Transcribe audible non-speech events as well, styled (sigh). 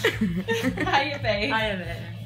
(laughs) Hiya, babe. Hiya there.